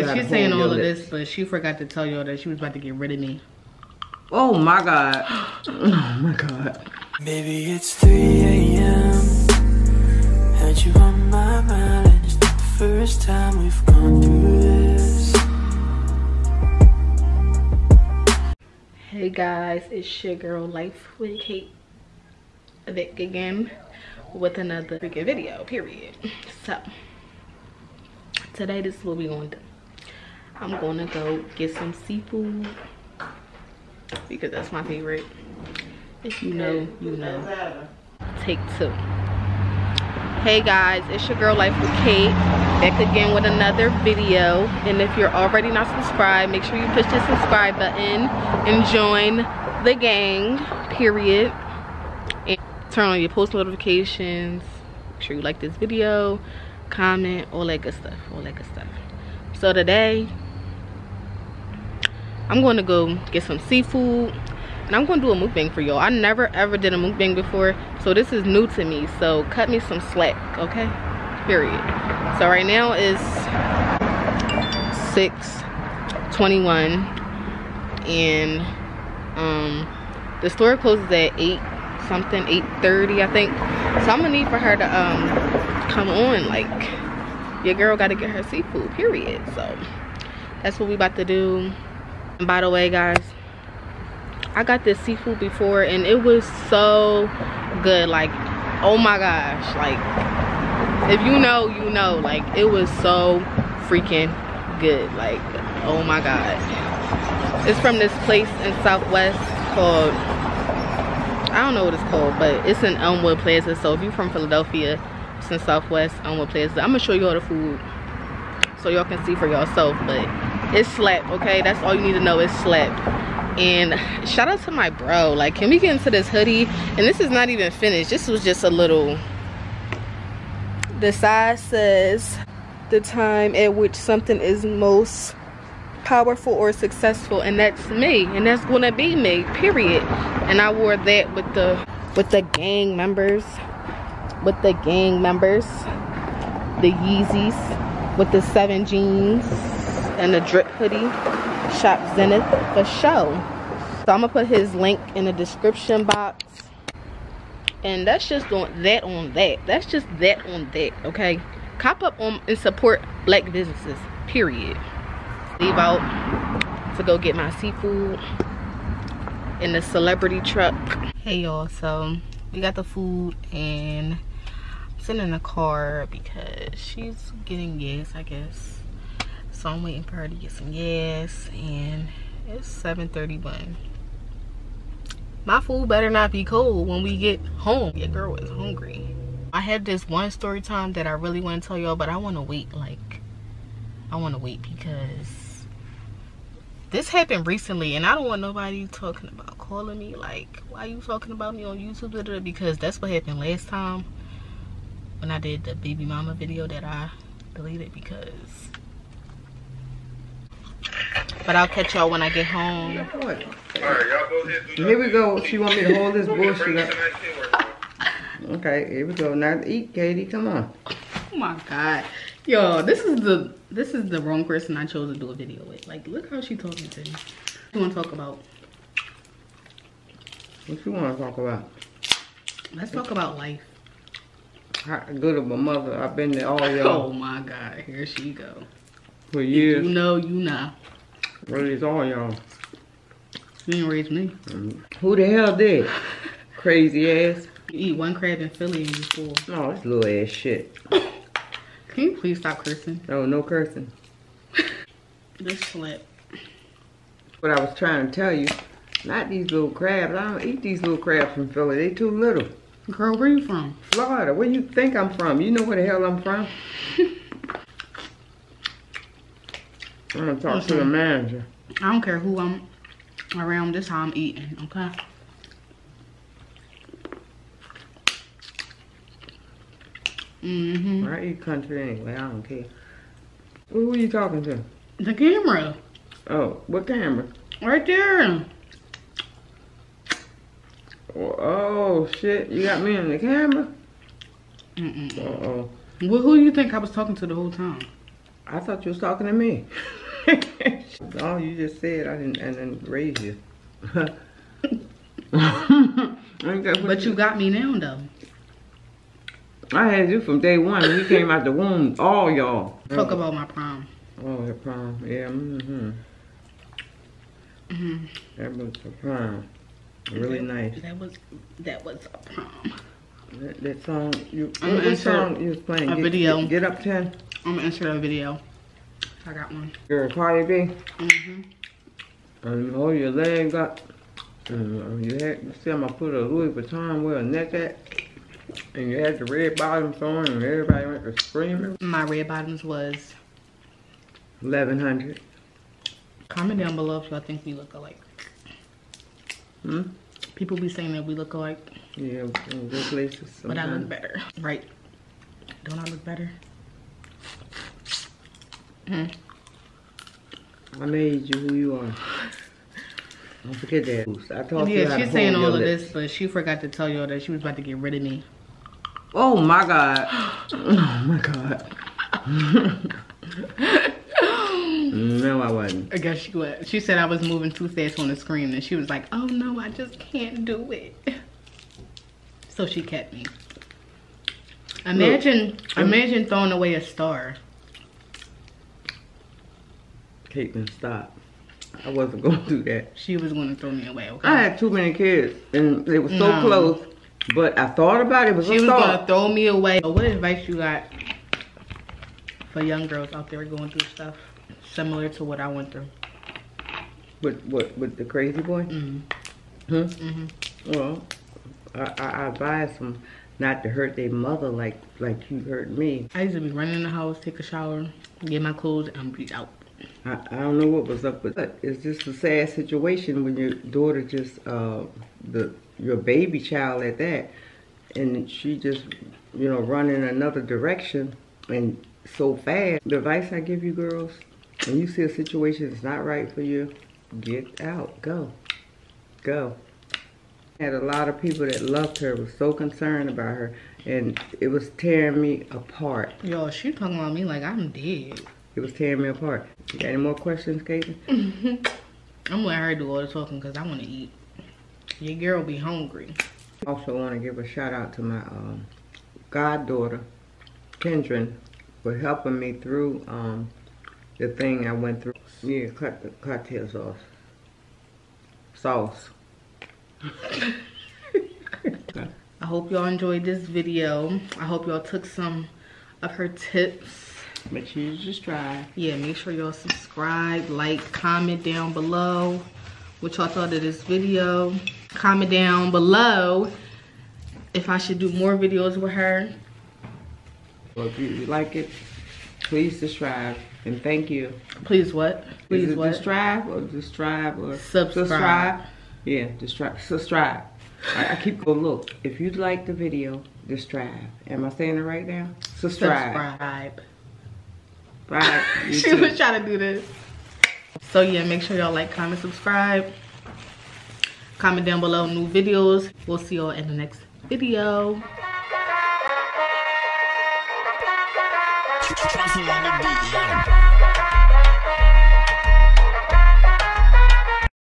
Yeah, she's saying all of lips. this, but she forgot to tell y'all that she was about to get rid of me. Oh my god. Oh my god. Maybe it's 3 a.m. Had you on my mind, and it's not the first time we've gone through this. Hey guys, it's your girl Life with Kate Vick again with another freaking video, period. So, today this is what we're going to do. I'm going to go get some seafood because that's my favorite. If you know, you know. Take two. Hey guys, it's your girl Life with Kate. Back again with another video. And if you're already not subscribed, make sure you push the subscribe button and join the gang, period. And turn on your post notifications. Make sure you like this video, comment, all that good stuff, all that good stuff. So today, I'm going to go get some seafood and I'm going to do a mukbang for y'all. I never ever did a mukbang before, so this is new to me. So cut me some slack, okay? Period. So right now is 6:21, and um, the store closes at 8 something, 8:30, I think. So I'm gonna need for her to um come on, like your girl got to get her seafood. Period. So that's what we about to do. By the way, guys I got this seafood before and it was so good. Like, oh my gosh. Like, if you know, you know. Like, it was so freaking good. Like, oh my God. It's from this place in Southwest called, I don't know what it's called, but it's in Elmwood Plaza. So if you're from Philadelphia, it's in Southwest Elmwood Plaza. I'm gonna show you all the food so y'all can see for yourself. But it's slapped, okay? That's all you need to know. It's slapped and shout out to my bro. Like can we get into this hoodie? And this is not even finished. This was just a little the size says the time at which something is most powerful or successful and that's me and that's gonna be me period. And i wore that with the with the gang members with the gang members the yeezys with the seven jeans and the drip hoodie shop zenith for show. So i'm gonna put his link in the description box. And that's just on that on that. That's just that on that okay? Cop up on and support black businesses period. Leave out to go get my seafood in the celebrity truck. Hey y'all so we got the food and I'm sitting in the car because she's getting gas i guess so i'm waiting for her to get some gas and it's 7:31. my food better not be cold when we get home. Your girl is hungry. I had this one story time that i really want to tell y'all but i want to wait like i want to wait because this happened recently and i don't want nobody talking about calling me like why you talking about me on youtube? Because that's what happened last time when i did the baby mama video that i deleted because but I'll catch y'all when I get home. Here we go. She want me to hold this bullshit up. Okay, here we go. Now eat, Katie. Come on. Oh my god. Yo, this is the this is the wrong person I chose to do a video with. Like, look how she talking to me. What you want to talk about? What you want to talk about? Let's talk about life. How good of a mother I've been to all oh y'all. Oh my god, here she go. For years. You know, you know. Raised all y'all. You didn't raise me. Mm. Who the hell did? Crazy ass. You eat one crab in Philly and you full. No, it's little ass shit. Can you please stop cursing? Oh, no cursing. This slip. What I was trying to tell you, not these little crabs. I don't eat these little crabs from Philly. They too little. Girl, where you from? Florida. Where you think I'm from? You know where the hell I'm from? I'm gonna talk Listen, to the manager. I don't care who I'm around. This how I'm eating. Okay. Mm-hmm. I eat country anyway. I don't care. Who are you talking to? The camera. Oh, what camera? Right there. Oh, oh shit! You got me in the camera. Mm-mm. Uh oh. Well, who do you think I was talking to the whole time? I thought you was talking to me. no, you just said I didn't and then raise you. but you got me now though. I had you from day one. When you came out the womb, all y'all. Talk about my prom. Oh, the prom. Yeah, mm-hmm. Mm-hmm. That was a prom. Really that, nice. That was that was a prom. That, that song you what, what song you was playing? A get, video. Get, get, up ten. I'm gonna insert a video. I got one. Girl, Cardi B. Mm-hmm. And hold your leg up. And you had you see I'm gonna put a Louis Vuitton with a neck at. And you had the red bottoms on and everybody went to screaming. My red bottoms was 1100 Comment down below if y'all think we look alike. Hmm? People be saying that we look alike. Yeah, in good places. Sometimes. But I look better, right? Don't I look better? Hmm. I made you who you are. Don't forget that. I told yeah, you. Yeah, she's saying all of lips. this, but she forgot to tell y'all that she was about to get rid of me. Oh my god. oh my god. no, I wasn't. I guess she was. She said I was moving too fast on the screen, and she was like, "Oh no, I just can't do it." So she kept me. Imagine, Look, imagine throwing away a star. Katlin, stop. I wasn't gonna do that. She was gonna throw me away. Okay. I had too many kids, and they were so no. close. But I thought about it. it was she was gonna throw me away. What advice you got for young girls out there going through stuff similar to what I went through? With what? With the crazy boy? Mm-hmm. Hmm? Mm-hmm. Well, I, I, advise them not to hurt their mother like like you hurt me. I used to be running in the house, take a shower, get my clothes, and be out. I, I don't know what was up with it. It's just a sad situation when your daughter just uh the your baby child at that and she just you know run in another direction and so fast. The advice i give you girls when you see a situation that's not right for you get out. Go. Go. Had a lot of people that loved her was so concerned about her and it was tearing me apart. Yo she talking about me like i'm dead it was tearing me apart you got any more questions Katlin? i'm letting her do all the talking because i want to eat your girl be hungry. Also want to give a shout out to my um, goddaughter, Kendrin, for helping me through um, the thing I went through. Yeah, cut the cocktail sauce. Sauce. I hope y'all enjoyed this video. I hope y'all took some of her tips. Make sure you subscribe. Yeah, make sure y'all subscribe, like, comment down below what y'all thought of this video comment down below if I should do more videos with her. Well, if you like it, please subscribe and thank you. Please what? Please what? Subscribe or subscribe or subscribe. subscribe. Yeah, subscribe. Subscribe. I, I keep going. Look, if you like the video, just subscribe. Am I saying it right now? Subscribe. Subscribe. Right. she too. was trying to do this. So yeah, make sure y'all like, comment, subscribe comment down below new videos we'll see y'all in the next video